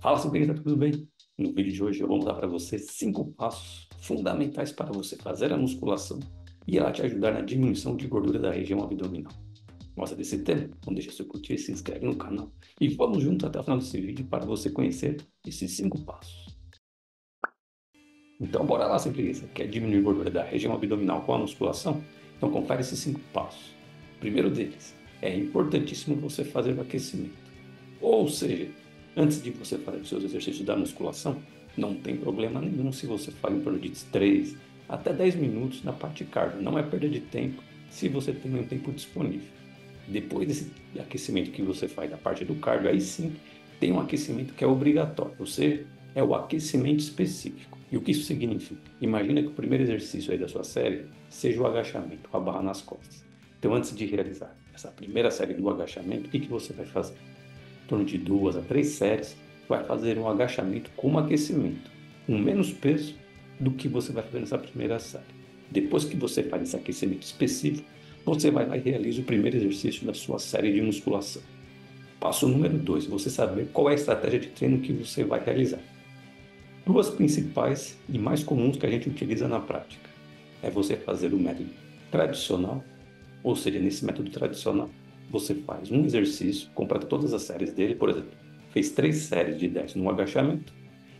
Fala Silveira, tudo bem? No vídeo de hoje eu vou mostrar para você cinco passos fundamentais para você fazer a musculação e ela te ajudar na diminuição de gordura da região abdominal. Gosta desse tema? Então deixa seu curtir, se inscreve no canal e vamos juntos até o final desse vídeo para você conhecer esses cinco passos. Então bora lá, Simplista. Quer diminuir gordura da região abdominal com a musculação? Então confere esses cinco passos. Primeiro deles, é importantíssimo você fazer o aquecimento. Ou seja, Antes de você fazer os seus exercícios da musculação, não tem problema nenhum se você faz em torno de 3 até 10 minutos na parte cardio. Não é perda de tempo se você tem um tempo disponível. Depois desse aquecimento que você faz da parte do cardio, aí sim tem um aquecimento que é obrigatório, ou seja, é o aquecimento específico. E o que isso significa? Imagina que o primeiro exercício aí da sua série seja o agachamento, com a barra nas costas. Então, antes de realizar essa primeira série do agachamento, o que, que você vai fazer? Torno de duas a três séries, vai fazer um agachamento como aquecimento, com menos peso do que você vai fazer nessa primeira série. Depois que você faz esse aquecimento específico, você vai lá e realiza o primeiro exercício da sua série de musculação. Passo número 2, você saber qual é a estratégia de treino que você vai realizar. Duas principais e mais comuns que a gente utiliza na prática é você fazer o método tradicional, ou seja, nesse método tradicional, você faz um exercício, completa todas as séries dele, por exemplo, fez três séries de 10 no agachamento,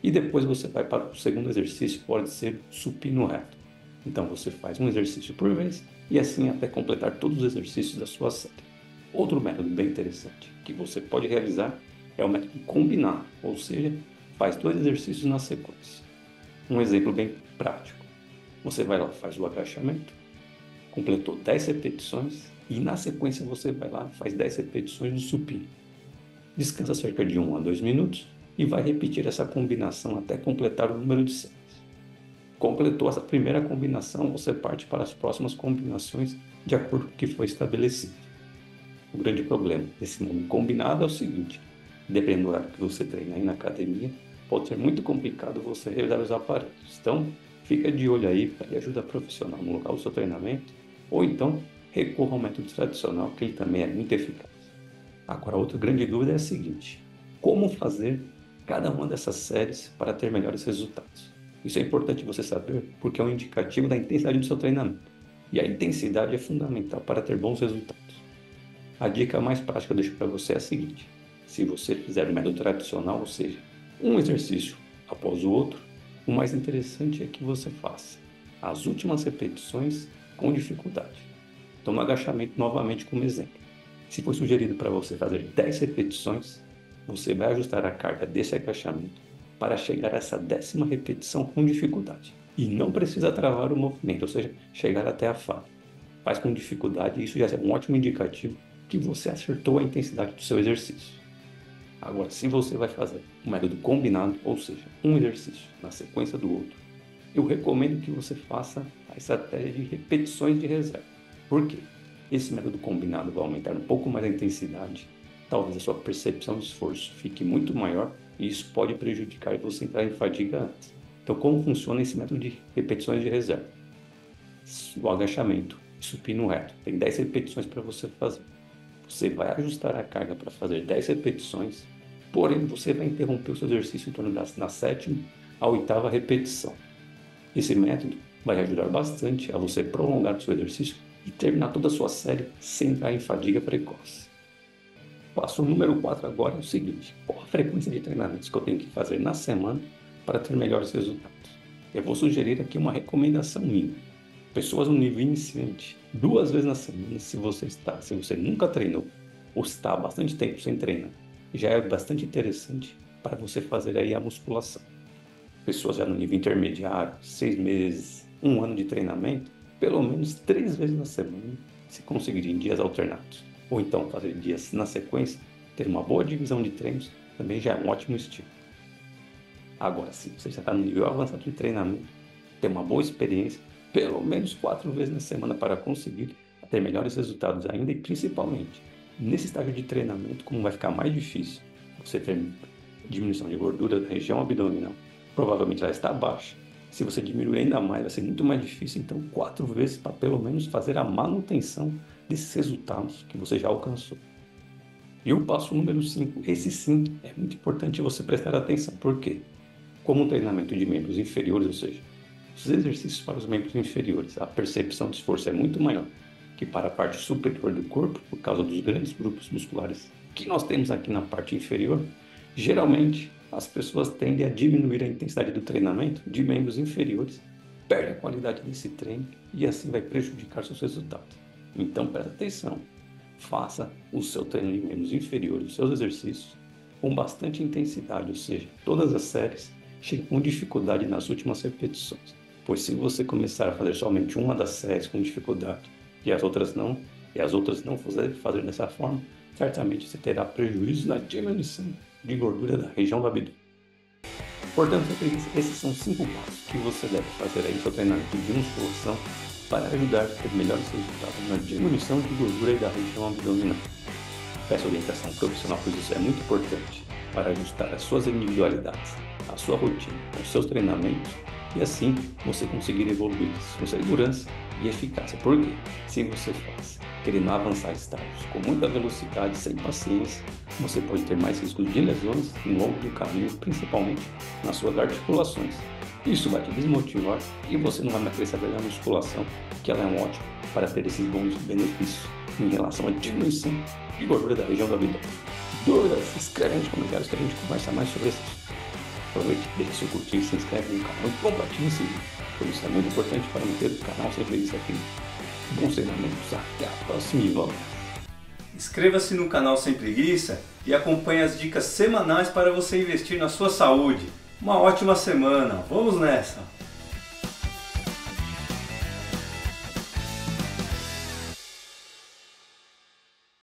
e depois você vai para o segundo exercício, pode ser supino reto. Então você faz um exercício por vez e assim até completar todos os exercícios da sua série. Outro método bem interessante que você pode realizar é o método combinar, ou seja, faz dois exercícios na sequência. Um exemplo bem prático. Você vai lá, faz o agachamento, completou 10 repetições e na sequência você vai lá, faz 10 repetições do supino. Descansa cerca de 1 a 2 minutos e vai repetir essa combinação até completar o número de séries. Completou essa primeira combinação, você parte para as próximas combinações de acordo com o que foi estabelecido. O grande problema desse modo combinado é o seguinte: dependendo do horário que você treina aí na academia, pode ser muito complicado você realizar os aparelhos. Então, fica de olho aí para ajuda profissional no local do seu treinamento, ou então recorra ao método tradicional, que ele também é muito eficaz. Agora, outra grande dúvida é a seguinte: como fazer cada uma dessas séries para ter melhores resultados? Isso é importante você saber porque é um indicativo da intensidade do seu treinamento. E a intensidade é fundamental para ter bons resultados. A dica mais prática que eu deixo para você é a seguinte: se você fizer o método tradicional, ou seja, um exercício após o outro, o mais interessante é que você faça as últimas repetições com dificuldade. Toma agachamento novamente como exemplo. Se for sugerido para você fazer 10 repetições, você vai ajustar a carga desse agachamento para chegar a essa décima repetição com dificuldade. E não precisa travar o movimento, ou seja, chegar até a falha. Faz com dificuldade e isso já é um ótimo indicativo que você acertou a intensidade do seu exercício. Agora, se você vai fazer um método combinado, ou seja, um exercício na sequência do outro, eu recomendo que você faça a estratégia de repetições de reserva. Por quê? Esse método combinado vai aumentar um pouco mais a intensidade, talvez a sua percepção de esforço fique muito maior e isso pode prejudicar você entrar em fadiga antes. Então, como funciona esse método de repetições de reserva? O agachamento, supino reto, tem 10 repetições para você fazer. Você vai ajustar a carga para fazer 10 repetições, porém você vai interromper o seu exercício em torno da na sétima a oitava repetição. Esse método vai ajudar bastante a você prolongar o seu exercício e terminar toda a sua série sem entrar em fadiga precoce. Passo número 4 agora é o seguinte: qual a frequência de treinamentos que eu tenho que fazer na semana para ter melhores resultados? Eu vou sugerir aqui uma recomendação minha. Pessoas no nível iniciante, duas vezes na semana, se você está, se você nunca treinou ou está há bastante tempo sem treinar, já é bastante interessante para você fazer aí a musculação. Pessoas já no nível intermediário, seis meses, um ano de treinamento, pelo menos três vezes na semana, se conseguir em dias alternados. Ou então fazer dias na sequência, ter uma boa divisão de treinos também já é um ótimo estilo. Agora, se você já está no nível avançado de treinamento, ter uma boa experiência, pelo menos quatro vezes na semana para conseguir ter melhores resultados ainda e principalmente nesse estágio de treinamento, como vai ficar mais difícil você ter diminuição de gordura da região abdominal, provavelmente ela está baixa se você diminuir ainda mais, vai ser muito mais difícil. Então, quatro vezes para pelo menos fazer a manutenção desses resultados que você já alcançou. E o passo número 5, esse sim é muito importante você prestar atenção. Por quê? Como um treinamento de membros inferiores, ou seja, os exercícios para os membros inferiores, a percepção de esforço é muito maior que para a parte superior do corpo, por causa dos grandes grupos musculares que nós temos aqui na parte inferior. Geralmente, as pessoas tendem a diminuir a intensidade do treinamento de membros inferiores, perde a qualidade desse treino e assim vai prejudicar seus resultados. Então, presta atenção. Faça o seu treino de membros inferiores, os seus exercícios, com bastante intensidade, ou seja, todas as séries cheguem com dificuldade nas últimas repetições. Pois se você começar a fazer somente uma das séries com dificuldade e as outras não, e as outras não fazer dessa forma, certamente você terá prejuízo na diminuição de gordura da região do abdômen. Portanto, esses são cinco passos que você deve fazer aí no seu treinamento de musculação para ajudar a ter melhores resultados na diminuição de gordura da região abdominal. Peça orientação profissional, pois isso é muito importante para ajustar as suas individualidades, a sua rotina, os seus treinamentos e assim você conseguir evoluir com segurança e eficácia. Porque se você faz querendo avançar estágios com muita velocidade, sem paciência, você pode ter mais riscos de lesões ao longo do caminho, principalmente nas suas articulações. Isso vai te desmotivar e você não vai mais querer saber da musculação, que ela é um ótimo para ter esses bons benefícios em relação à diminuição de gordura da região do abdômen. Dúvidas? Escreve nos comentários que a gente conversa mais sobre isso. Aproveite, deixe seu curtir, se inscreve no canal e compartilhe esse vídeo, pois isso é muito importante para manter o canal sempre aqui. Bons treinamentos, até a próxima e vamos! Inscreva-se no canal Sem Preguiça e acompanhe as dicas semanais para você investir na sua saúde. Uma ótima semana, vamos nessa!